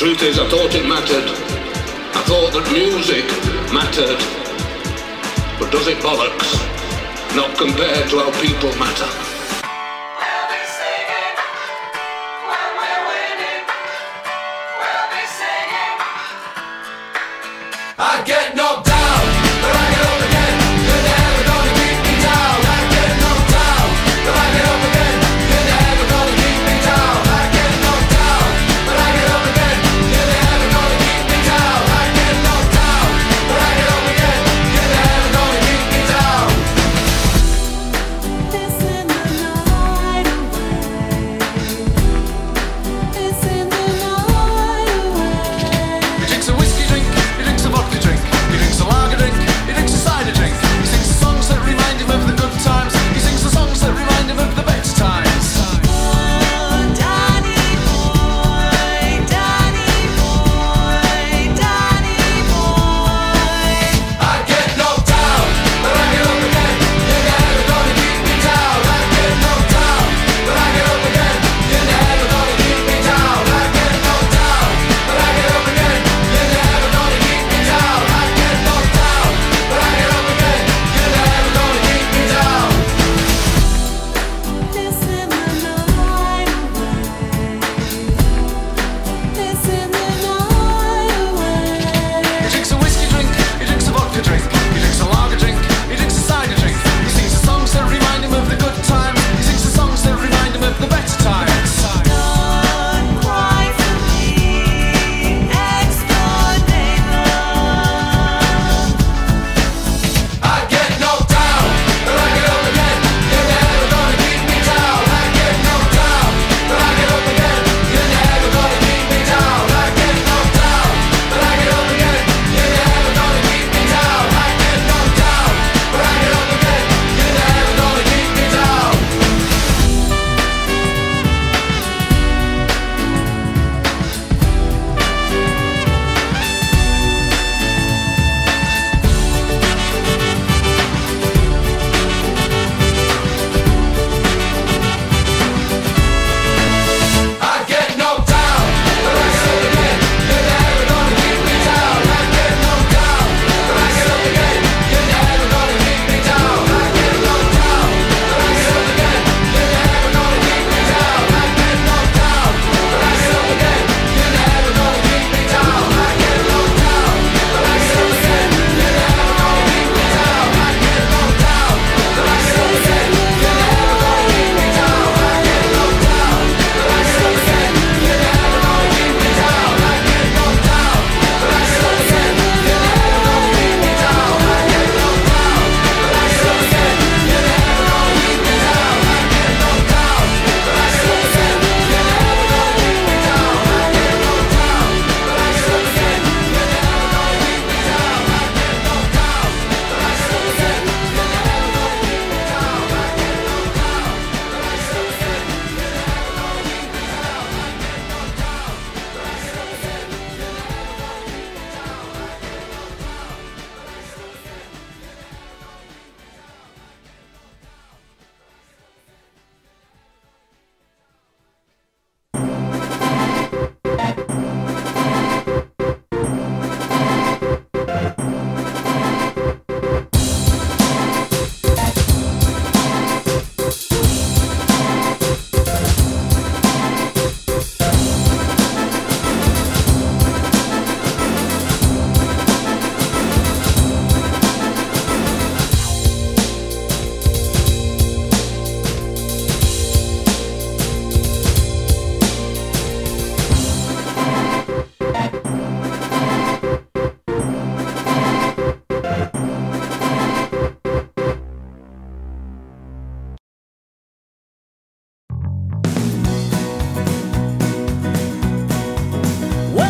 Truth is, I thought it mattered. I thought that music mattered. But does it bollocks? Not compared to how people matter.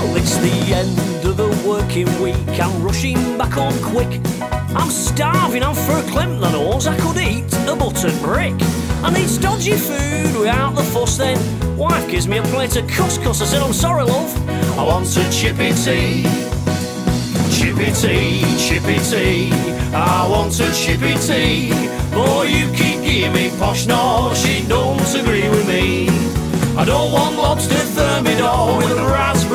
Well, it's the end of the working week. I'm rushing back on quick. I'm starving, I'm for a climp the nose. I could eat a buttered brick. I need stodgy food without the fuss then. Wife gives me a plate of couscous. I said, I'm sorry, love. I want a chippy tea. Chippy tea, chippy tea. I want a chippy tea. Boy, you keep giving me posh, no, she don't agree with me. I don't want lobster thermidor with a raspberry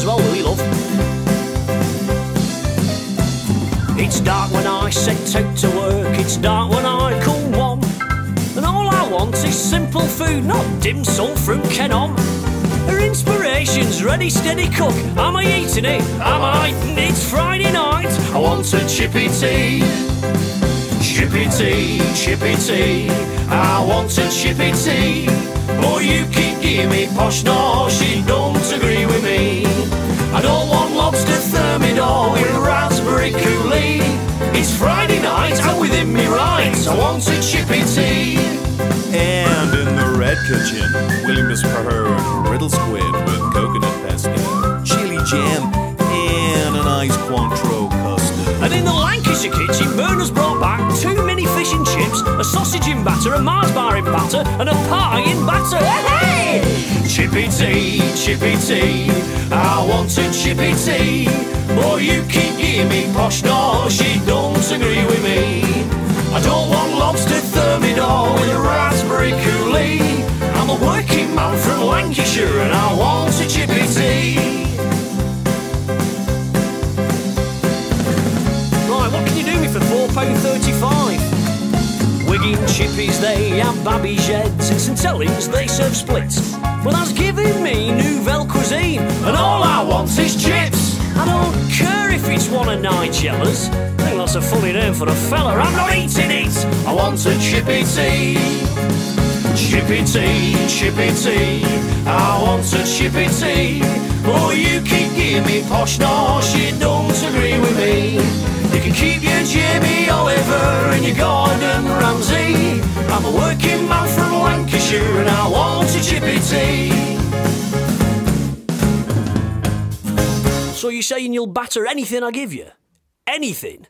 as well, will you, love? It's dark when I set out to work, it's dark when I come home. And all I want is simple food, not dim sum from Kenom. Her inspiration's ready, steady cook. Am I eating it? Am I? It's Friday night. I want a chippy tea. Chippy tea, chippy tea. I want a chippy tea. Or you keep giving me posh, no, she don't agree with me. I don't want lobster thermidor with raspberry coulis. It's Friday night, I'm within me rights. I want a chippy tea. And in the red kitchen, William has prepared riddle squid with coconut pesto, chili jam, and an ice Cointreau custard. And in the Lancashire kitchen, Berners brought back a sausage in batter, a Mars bar in batter, and a pie in batter. Hey! Chippy tea, chippy tea, I want a chippy tea. Boy, you keep giving me posh, no, she don't agree with me. I don't want lobster thermidor with a raspberry coulis. I'm a working man from Lancashire and I want a chippy tea. Right, what can you do me for £4.35? Wigan chippies, they have babby sheds. In St Helens, they serve splits. Well, that's giving me nouvelle cuisine, and all I want is chips. I don't care if it's one of Nigella's. I think that's a funny name for a fella. I'm not eating it. I want a chippy tea. Chippy tea, chippy tea. I want a chippy tea. Oh, you keep giving me posh, no, she don't agree with me. You can keep your Jamie Oliver and your Gordon Ramsay. I'm a working man from Lancashire and I want a chippy tea. So you're saying you'll batter anything I give you? Anything?